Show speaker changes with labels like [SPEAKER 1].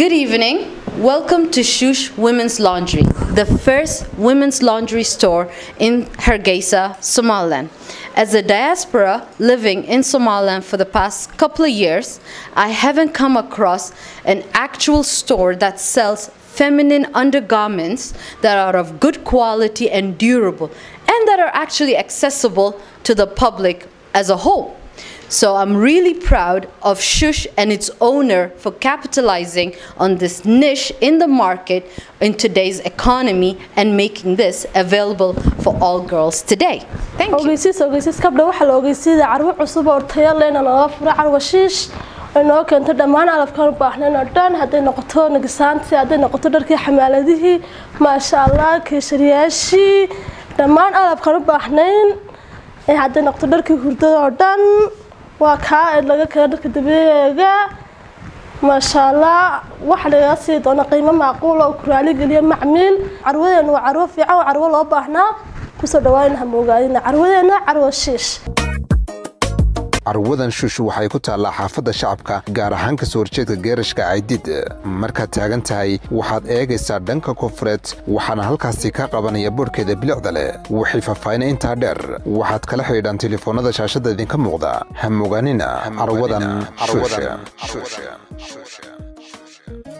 [SPEAKER 1] evening. Welcome to Shush Women's Laundry, the first women's laundry store in Hargeisa, Somaliland. As a diaspora living in Somaliland for the past couple of years, I haven't come across an actual store that sells feminine undergarments that are of good quality and durable and that are actually accessible to the public as a whole. So I'm really proud of Shush and its owner for capitalizing on this niche in the market in today's economy and making this available for all girls today. Thank you.
[SPEAKER 2] ogeysiis ogeysiis kabdha waxaa la ogeysiida carwo cusub oo tayo lehna laga fura carwo shiish ay noo keento dhammaan alabkaan u baahnayn oo dhan. Hadday noqoto nagisaantii hadday noqoto dharkii xamaaladihii. Maasha allah keeshariyaashii. Dhammaan alabkaan u baahnayn hadday noqoto dharkii hurdada oo dhan waa kaa laga keeno dharka dabiiciga maasha allah waxa lagaga sii doona qiimo macquul oo ku raaligeliya macmiil. Carwadeena waa carwo fiican oo carwo loo baahnaa. Kusoo dhawaanina hamoogaadina carwadeena carwo shiish
[SPEAKER 3] carwadan shush waxay ku taallaa xaafadda shacabka gaar ahaan ka soo horjeedka geerashka caydid markaad taagan tahay waxaad eegaysaa dhanka koonfureed waxaana halkaasi ka qabanaya boodhkeeda bilicda leh. Wixii faahfaahina intaa dheer waxaad kala xidhiidhaan telefoonnada shaashadda idinka muuqda. Ha mogaanina carwadan shush